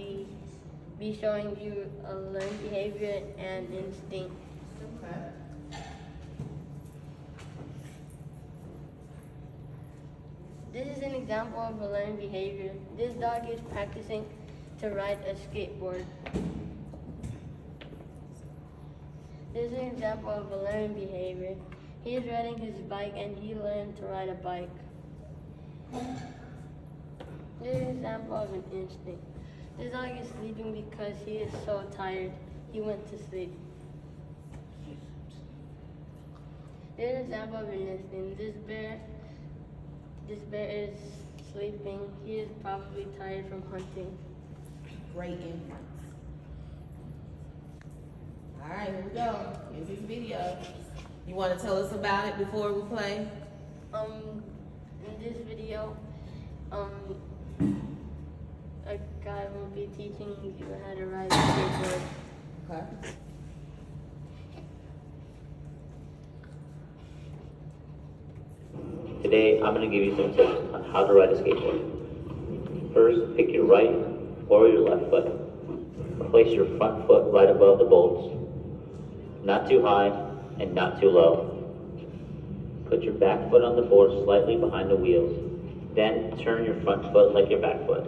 be be showing you a learned behavior and instinct. This is an example of a learned behavior. This dog is practicing to ride a skateboard. This is an example of a learned behavior. He is riding his bike and he learned to ride a bike. This is an example of an instinct. This dog is sleeping because he is so tired. He went to sleep. This is an example of an instinct. This bear, this bear is sleeping. He is probably tired from hunting. Great inference. All right, here we go. Here's this video. You want to tell us about it before we play? Um, in this video, um, a guy will be teaching you how to ride a skateboard. Okay. Today, I'm going to give you some tips on how to ride a skateboard. First, pick your right or your left foot. Place your front foot right above the bolts, not too high and not too low. Put your back foot on the board slightly behind the wheels. Then turn your front foot like your back foot.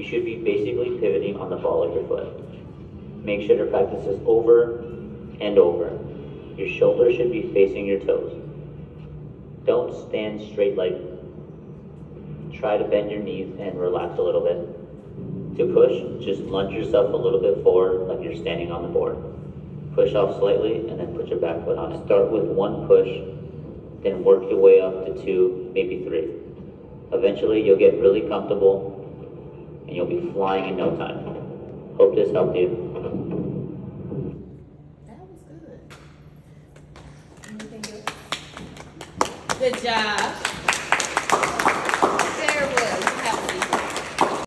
You should be basically pivoting on the ball of your foot. Make sure to practice this over and over. Your shoulders should be facing your toes. Don't stand straight like. Try to bend your knees and relax a little bit. To push, just lunge yourself a little bit forward like you're standing on the board. Push off slightly and then put your back foot on. Start with one push, then work your way up to two, maybe three. Eventually, you'll get really comfortable and you'll be flying in no time. Hope this helped you. That was good. Good job.